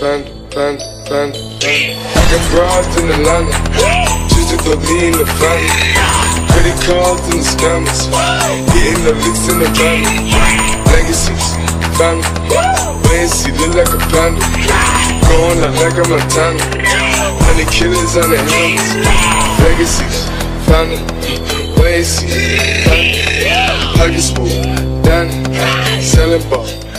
panda, panda, panda. I got bras in Atlanta, just to put me in the family. Credit cards and the scammers, Getting the licks in the van. Legacies, family, wait look like a panda. Going out like a Montana, honey killers on the helmets. Legacies, family, wait and see, family. Huggies, Danny, selling ball.